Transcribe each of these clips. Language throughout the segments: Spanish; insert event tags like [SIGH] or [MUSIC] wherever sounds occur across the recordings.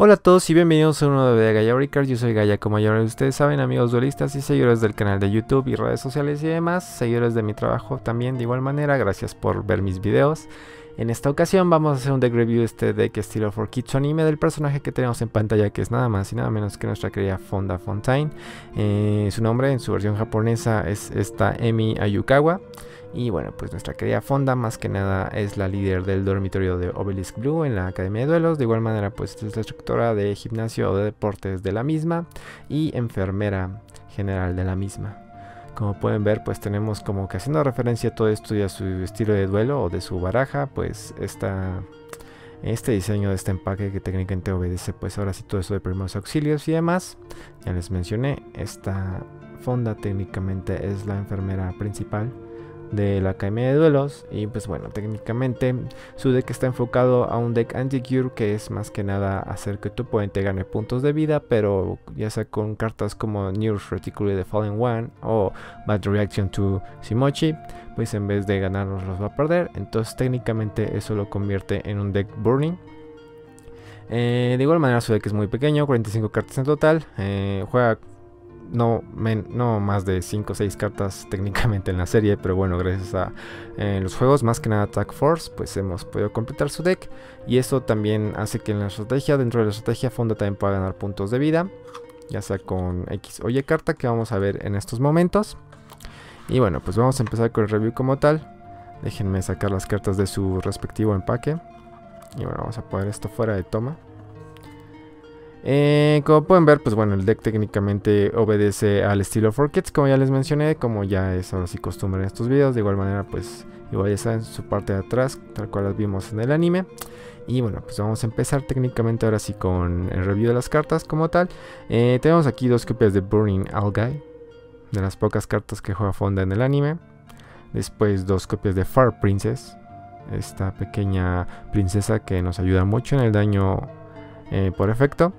Hola a todos y bienvenidos a un nuevo video de Gaia Ricard, yo soy Gaia como ya ustedes saben amigos duelistas y seguidores del canal de YouTube y redes sociales y demás, seguidores de mi trabajo también de igual manera, gracias por ver mis videos. En esta ocasión vamos a hacer un deck review de este deck estilo for Kids anime del personaje que tenemos en pantalla que es nada más y nada menos que nuestra querida Fonda Fontaine. Eh, su nombre en su versión japonesa es esta Emi Ayukawa. Y bueno, pues nuestra querida Fonda más que nada es la líder del dormitorio de Obelisk Blue en la Academia de Duelos. De igual manera pues es la instructora de gimnasio o de deportes de la misma y enfermera general de la misma. Como pueden ver pues tenemos como que haciendo referencia a todo esto y a su estilo de duelo o de su baraja pues esta, este diseño de este empaque que técnicamente obedece pues ahora sí todo eso de primeros auxilios y demás. Ya les mencioné, esta Fonda técnicamente es la enfermera principal de la Academia de Duelos. Y pues bueno, técnicamente su deck está enfocado a un deck anti-cure que es más que nada hacer que tu oponente gane puntos de vida, pero ya sea con cartas como News Reticuli de Fallen One o Bad Reaction to Simochi, pues en vez de ganarlos los va a perder. Entonces técnicamente eso lo convierte en un deck burning. Eh, de igual manera su deck es muy pequeño, 45 cartas en total. Eh, juega no, más de 5 o 6 cartas [LAUGHS] técnicamente en la serie, pero bueno, gracias a los juegos, más que nada Attack Force, pues hemos podido completar su deck. Y eso también hace que en la estrategia, dentro de la estrategia, Fonda también pueda ganar puntos de vida, ya sea con X o Y carta que vamos a ver en estos momentos. Y bueno, pues vamos a empezar con el review como tal. Déjenme sacar las cartas de su respectivo empaque. Y bueno, vamos a poner esto fuera de toma. Eh, como pueden ver, pues bueno, el deck técnicamente obedece al estilo for kids, como ya les mencioné, como ya es ahora sí costumbre en estos videos. De igual manera, pues igual ya está en su parte de atrás, tal cual las vimos en el anime. Y bueno, pues vamos a empezar técnicamente ahora sí con el review de las cartas como tal. Eh, tenemos aquí dos copias de Burning Algae, de las pocas cartas que juega Fonda en el anime. Después dos copias de Far Princess, esta pequeña princesa que nos ayuda mucho en el daño eh, por efecto.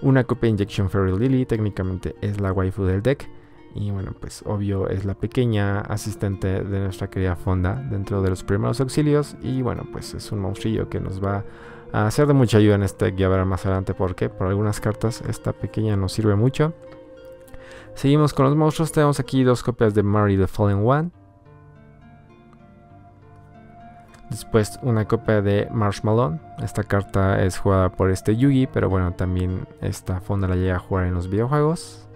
Una copia Injection Fairy Lily técnicamente es la waifu del deck. Y bueno, pues obvio es la pequeña asistente de nuestra querida Fonda dentro de los primeros auxilios. Y bueno, pues es un monstrillo que nos va a hacer de mucha ayuda en este deck. Ya verán más adelante por qué. Por algunas cartas esta pequeña nos sirve mucho. Seguimos con los monstruos. Tenemos aquí dos copias de Mary the Fallen One. Después una copia de Marshmallow. Esta carta es jugada por este Yugi, pero bueno, también esta fonda la llega a jugar en los videojuegos.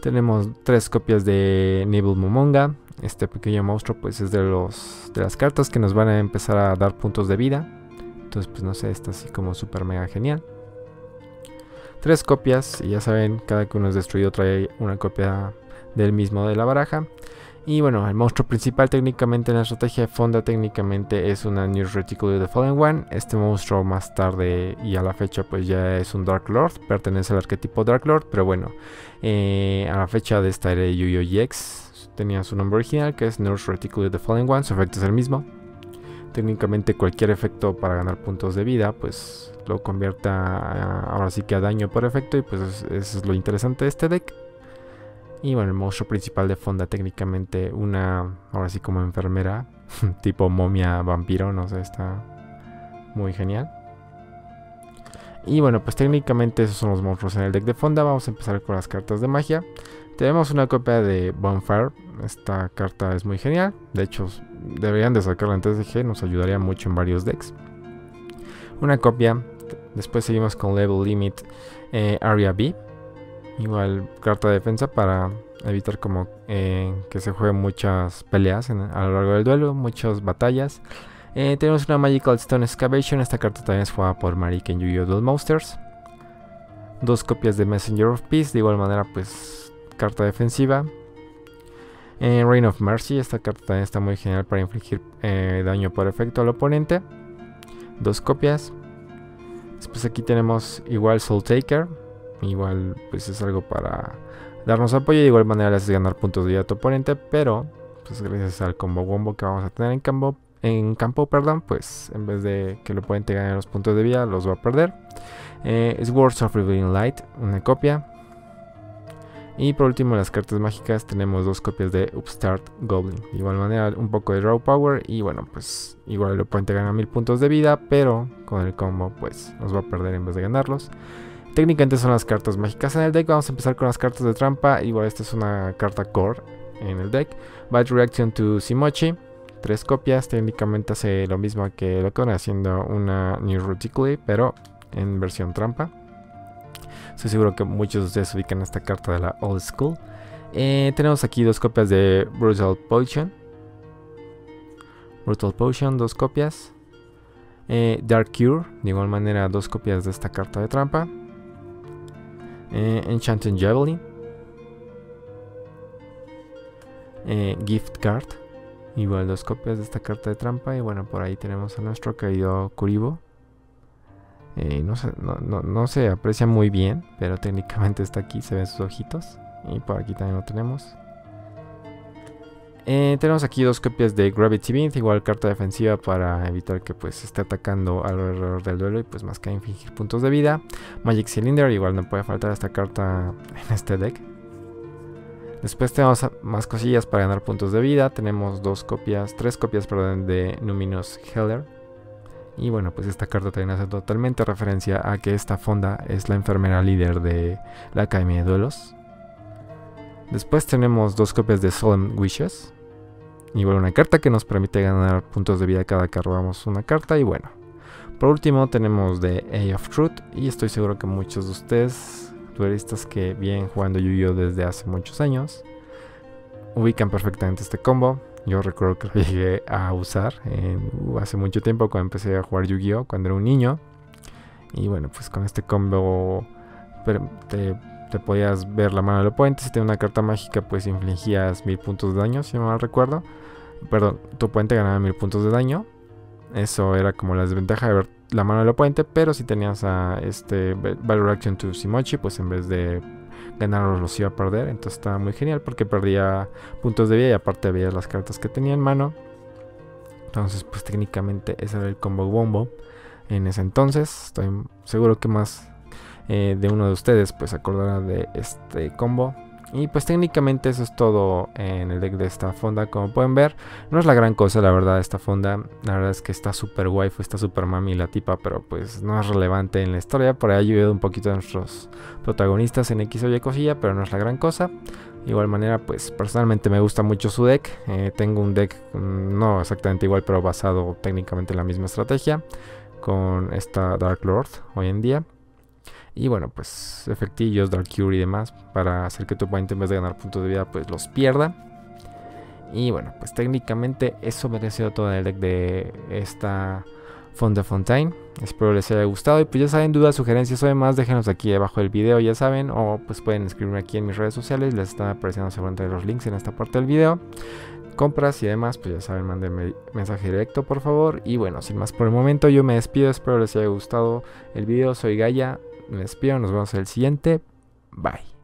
Tenemos tres copias de Nibble Momonga. Este pequeño monstruo pues es de, los, de las cartas que nos van a empezar a dar puntos de vida. Entonces pues no sé, está así como super mega genial. Tres copias y ya saben, cada que uno es destruido trae una copia del mismo de la baraja. Y bueno, el monstruo principal técnicamente en la estrategia de Fonda técnicamente es una New Reticule de Fallen One. Este monstruo más tarde y a la fecha pues ya es un Dark Lord, pertenece al arquetipo Dark Lord, pero bueno, eh, a la fecha de esta era de! GX tenía su nombre original que es Nurse Reticule de Fallen One, su efecto es el mismo. Técnicamente cualquier efecto para ganar puntos de vida pues lo convierta ahora sí que a daño por efecto y pues eso es lo interesante de este deck. Y bueno, el monstruo principal de Fonda técnicamente una, ahora sí como enfermera, [LAUGHS] tipo momia vampiro, no sé, está muy genial. Y bueno, pues técnicamente esos son los monstruos en el deck de Fonda. Vamos a empezar con las cartas de magia. Tenemos una copia de Bonfire. Esta carta es muy genial. De hecho, deberían de sacarla en TCG. Nos ayudaría mucho en varios decks. Una copia. Después seguimos con Level Limit eh, Area B. Igual carta de defensa para evitar como eh, que se jueguen muchas peleas a lo largo del duelo, muchas batallas. Eh, tenemos una Magical Stone Excavation, esta carta también es jugada por Marik en Yu-Gi-Oh! Monsters. Dos copias de Messenger of Peace, de igual manera pues carta defensiva. Eh, Reign of Mercy, esta carta también está muy genial para infligir daño por efecto al oponente. Dos copias. Después aquí tenemos igual Soul Taker, Igual pues es algo para darnos apoyo. De igual manera le haces ganar puntos de vida a tu oponente. Pero pues gracias al combo wombo que vamos a tener en campo, en campo perdón, pues en vez de que el oponente gane los puntos de vida, los va a perder. Eh, es Words of Revealing Light, una copia. Y por último, las cartas mágicas tenemos dos copias de Upstart Goblin. De igual manera, un poco de Raw Power. Y bueno, pues igual el oponente gana mil puntos de vida, pero con el combo, pues nos va a perder en vez de ganarlos. Técnicamente son las cartas mágicas en el deck. Vamos a empezar con las cartas de trampa. Igual esta es una carta core en el deck. Bad Reaction to Simochi. Tres copias. Técnicamente hace lo mismo que lo que haciendo una New Rutically, pero en versión trampa. Estoy seguro que muchos de ustedes ubican esta carta de la Old School. Eh, tenemos aquí dos copias de Brutal Potion. Brutal Potion, dos copias. Eh, Dark Cure, de igual manera, dos copias de esta carta de trampa. Eh, Enchanted Javelin. Gift Card. Igual dos copias de esta carta de trampa. Y bueno, por ahí tenemos a nuestro querido Kuribo. Eh, no, se, no, se aprecia muy bien, pero técnicamente está aquí, se ven sus ojitos. Y por aquí también lo tenemos. Eh, tenemos aquí dos copias de Gravity Beam, igual carta defensiva para evitar que pues esté atacando alrededor del duelo y pues más que infligir puntos de vida. Magic Cylinder, igual no puede faltar esta carta en este deck. Después tenemos más cosillas para ganar puntos de vida. Tenemos dos copias, tres copias de Numinous Heller y bueno, pues esta carta también hace totalmente referencia a que esta fonda es la enfermera líder de la Academia de Duelos. Después tenemos dos copias de Solemn Wishes. Bueno, una carta que nos permite ganar puntos de vida cada que robamos una carta. Y bueno, por último tenemos de A of Truth. Y estoy seguro que muchos de ustedes, duelistas que vienen jugando Yu-Gi-Oh desde hace muchos años, ubican perfectamente este combo. Yo recuerdo que lo [LAUGHS] llegué a usar uh, hace mucho tiempo cuando empecé a jugar Yu-Gi-Oh! cuando era un niño. Y bueno, pues con este combo podías ver la mano del oponente. Si tenía una carta mágica, pues infligías mil puntos de daño, si no mal recuerdo. Perdón, tu oponente ganaba mil puntos de daño. Eso era como la desventaja de ver la mano del oponente. Pero si tenías a este Battle Reaction to Simochi, pues en vez de ganarlos los iba a perder. Entonces estaba muy genial porque perdía puntos de vida y aparte veía las cartas que tenía en mano. Entonces, pues técnicamente ese era el combo bombo en ese entonces. Estoy seguro que más eh, de uno de ustedes pues acordará de este combo. Y pues técnicamente eso es todo en el deck de esta fonda. Como pueden ver, no es la gran cosa la verdad esta fonda. La verdad es que está súper waifu, está súper mami la tipa, pero pues no es relevante en la historia. Por ahí ha ayudado un poquito a nuestros protagonistas en X o Y cosilla, pero no es la gran cosa. De igual manera, pues personalmente me gusta mucho su deck. Eh, tengo un deck mm, no exactamente igual, pero basado técnicamente en la misma estrategia. Con esta Dark Lord hoy en día. Y bueno, pues efectillos, Dark Cure y demás para hacer que tu oponente en vez de ganar puntos de vida pues los pierda. Y bueno, pues técnicamente eso merece todo el deck de esta Fonda Fontaine. Espero les haya gustado y pues ya saben, dudas, sugerencias o demás, déjenos aquí debajo del video, ya saben, o pues pueden escribirme aquí en mis redes sociales, les están apareciendo seguramente los links en esta parte del video. Compras y demás, pues ya saben, mándenme mensaje directo por favor. Y bueno, sin más por el momento, yo me despido, espero les haya gustado el video, soy Gaia, me despido, nos vemos en el siguiente. Bye.